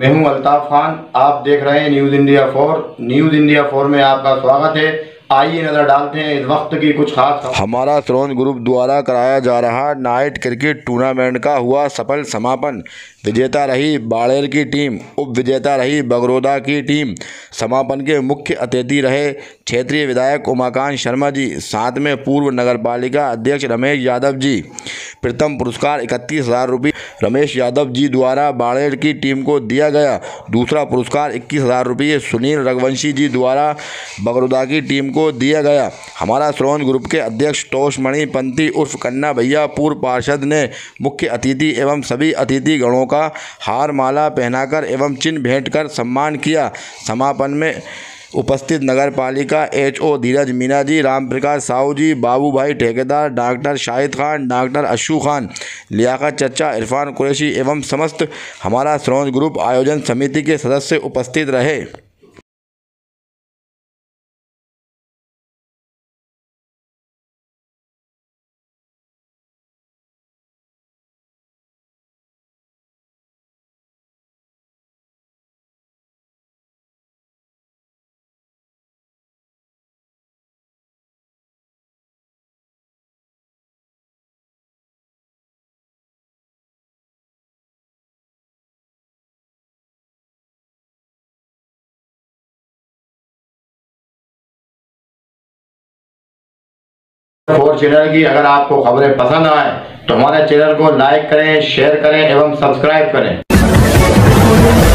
मैं हूँ अल्ताफ खान, आप देख रहे हैं news India four news India four में आपका स्वागत है। आइए नज़र डालते हैं इस वक्त की कुछ खास हमारा श्रोन ग्रुप द्वारा कराया जा रहा नाइट क्रिकेट टूर्नामेंट का हुआ सफल समापन। विजेता रही बाड़ेर की टीम उप विजेता रही बगरोदा की टीम। समापन के मुख्य अतिथि रहे क्षेत्रीय विधायक उमाकांत शर्मा जी, साथ में पूर्व नगर पालिका अध्यक्ष रमेश यादव जी। प्रथम पुरस्कार इकतीस हज़ार रुपये। रमेश यादव जी द्वारा बाड़ेर की टीम को दिया गया। दूसरा पुरस्कार इक्कीस हज़ार रुपये सुनील रघुवंशी जी द्वारा बगरुदा की टीम को दिया गया। हमारा श्रोन ग्रुप के अध्यक्ष तोषमणि, पंथी उर्फ़ कन्ना भैया, पूर्व पार्षद ने मुख्य अतिथि एवं सभी अतिथि गणों का हार माला पहनाकर एवं चिन्ह भेंट कर सम्मान किया। समापन में उपस्थित नगर पालिका एच ओ धीरज मीना जी राम प्रकाश साहू जी बाबू भाई ठेकेदार, डॉक्टर शाहिद खान, डॉक्टर अशू खान, लियाकत चचा, इरफान कुरैशी एवं समस्त हमारा स्रोज ग्रुप आयोजन समिति के सदस्य उपस्थित रहे। फोर चैनल की अगर आपको खबरें पसंद आए तो हमारे चैनल को लाइक करें शेयर करें एवं सब्सक्राइब करें।